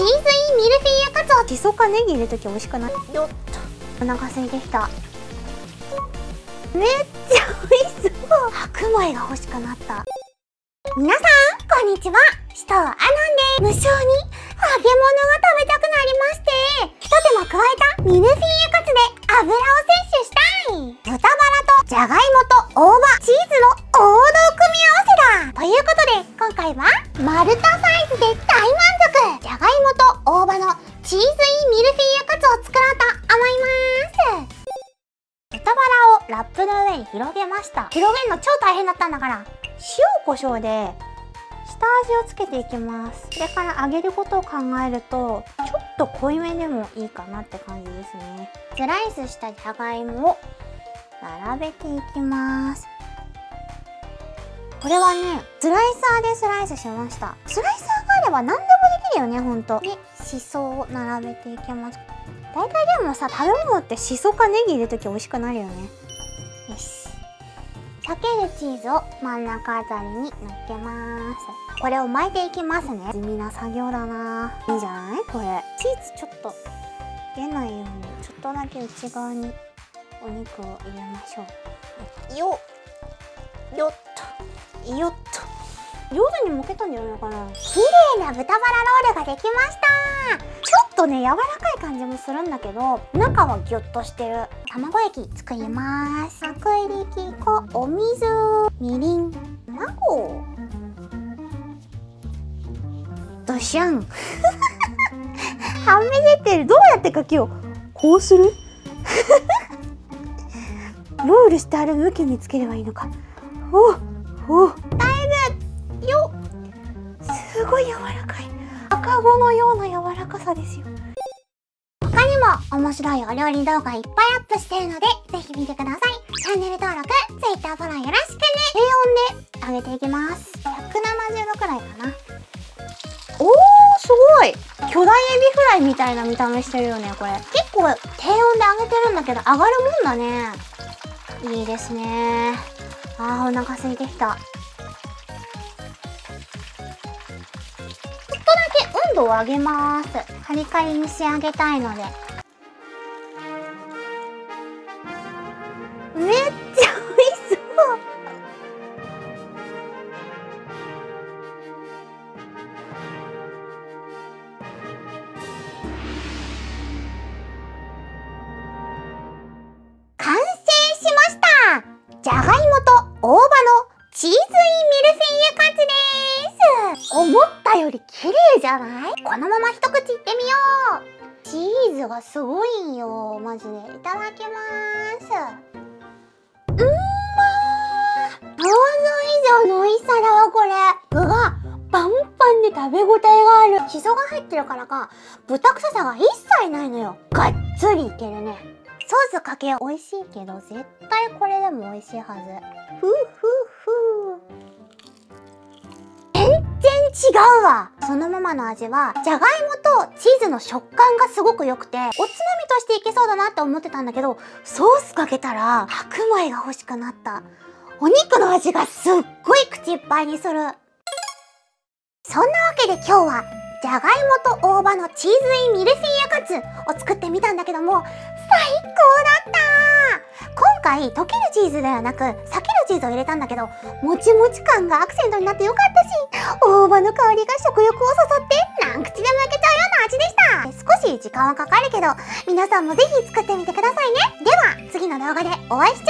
チーズインミルフィーユカツをしそかネギ入れるとき美味しくない。よっとお腹すいてきた。めっちゃ美味しそう。白米が欲しくなった。皆さんこんにちは。首藤アナンです無性に揚げ物が食べたくなりまして。一手間加えたミルフィーユカ広げました。広げるの超大変だったんだから。塩コショウで下味をつけていきます。それから揚げることを考えるとちょっと濃いめでもいいかなって感じですね。スライスしたじゃがいもを並べていきます。これはねスライサーでスライスしました。スライサーがあれば何でもできるよねほんと。でしそを並べていきます。大体でもさ食べ物ってしそかネギ入れるとき美味しくなるよね。裂けるチーズを真ん中あたりに乗っけます。これを巻いていきますね。地味な作業だな。いいんじゃない？これチーズちょっと出ないようにちょっとだけ内側にお肉を入れましょう。よっ。よっと。よっと。上手に剥けたんじゃないかな？綺麗な豚バラロールができました。ちょっとね柔らかい感じもするんだけど中はギュッとしてる。卵焼き作ります。薄力粉お水。みりん。卵。ドシャン。はみ出てる。どうやってかけようこうする？ロールしてある向きにつければいいのか。おお。ごい柔らかい。赤子のような柔らかさですよ。他にも面白いお料理動画いっぱいアップしてるのでぜひ見てください。チャンネル登録 Twitter フォローよろしくね。低温で揚げていきます。170度くらいかな。おーすごい。巨大エビフライみたいな見た目してるよねこれ。結構低温で揚げてるんだけど上がるもんだね。いいですね。あーお腹空いてきた度を上げます。カリカリに仕上げたいので。めっちゃ美味しそう。完成しました。じゃがいもと大葉のチーズインミルフィーユカツです。思っより綺麗じゃない？このまま一口いってみよう。チーズがすごいんよ。マジで。いただきます。うん。まー想像以上の美味しさだわこれ。具がパンパンで食べ応えがある。シソが入ってるからか豚臭さが一切ないのよ。がっつりいけるね。ソースかけよう。美味しいけど絶対これでも美味しいはず。ふうふうふう。違うわ。そのままの味はじゃがいもとチーズの食感がすごく良くておつまみとしていけそうだなって思ってたんだけどソースかけたら白米が欲しくなった。お肉の味がすっごい口いっぱいにする。そんなわけで今日はじゃがいもと大葉のチーズインミルフィーユカツを作ってみたんだけども最高だった。今回溶けるチーズではなく裂けるチーズを入れたんだけどもちもち感がアクセントになってよかったし大葉の香りが食欲をそそって何口でもいけちゃうような味でした。少し時間はかかるけど皆さんもぜひ作ってみてくださいね。では次の動画でお会いしちゃう。